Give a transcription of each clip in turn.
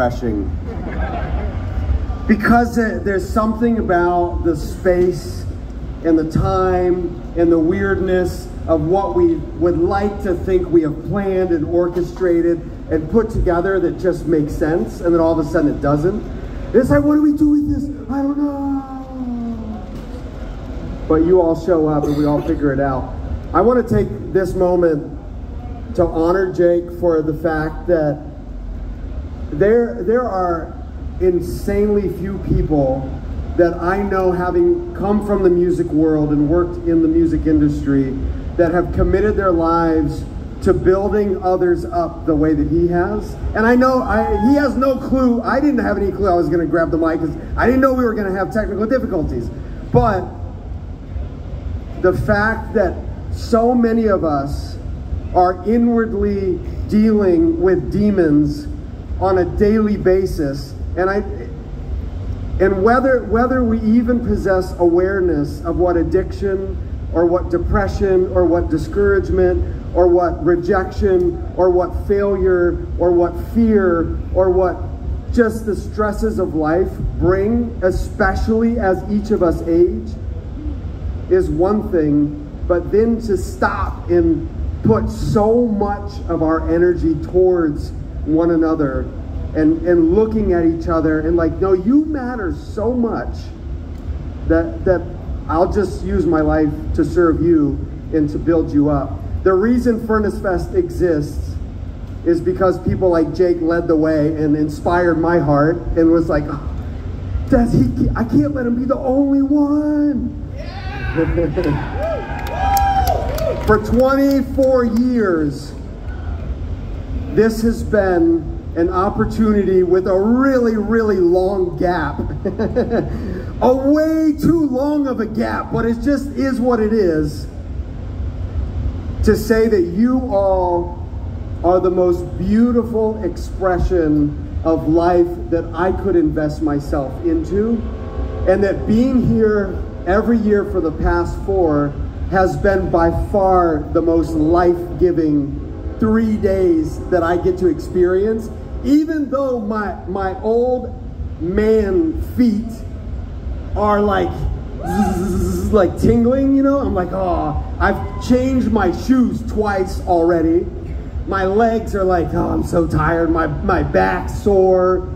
refreshing. Because there's something about the space and the time and the weirdness of what we would like to think we have planned and orchestrated and put together that just makes sense and then all of a sudden it doesn't. It's like, what do we do with this? I don't know. But you all show up and we all figure it out. I want to take this moment to honor Jake for the fact that there, there are insanely few people that I know having come from the music world and worked in the music industry that have committed their lives to building others up the way that he has. And I know I, he has no clue. I didn't have any clue I was going to grab the mic because I didn't know we were going to have technical difficulties. But the fact that so many of us are inwardly dealing with demons on a daily basis, and I and whether whether we even possess awareness of what addiction or what depression or what discouragement or what rejection or what failure or what fear or what just the stresses of life bring, especially as each of us age, is one thing, but then to stop and put so much of our energy towards one another and, and looking at each other and like, no, you matter so much that, that I'll just use my life to serve you and to build you up. The reason Furnace Fest exists is because people like Jake led the way and inspired my heart and was like, oh, does he, I can't let him be the only one. Yeah. For 24 years, this has been an opportunity with a really, really long gap. a way too long of a gap, but it just is what it is to say that you all are the most beautiful expression of life that I could invest myself into, and that being here every year for the past four has been by far the most life-giving three days that I get to experience, even though my, my old man feet are like, like tingling, you know? I'm like, oh, I've changed my shoes twice already. My legs are like, oh, I'm so tired. My, my back's sore.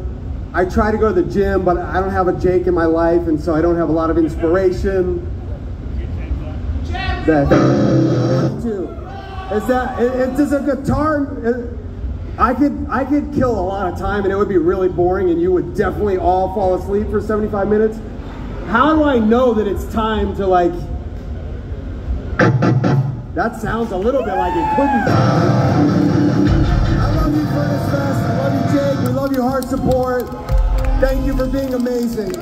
I try to go to the gym, but I don't have a Jake in my life, and so I don't have a lot of inspiration that too. Is that it, it's a guitar. It, I could I could kill a lot of time and it would be really boring and you would definitely all fall asleep for 75 minutes. How do I know that it's time to like that sounds a little bit like it could be I love you Fest. I love you Jake. We love your heart support. Thank you for being amazing.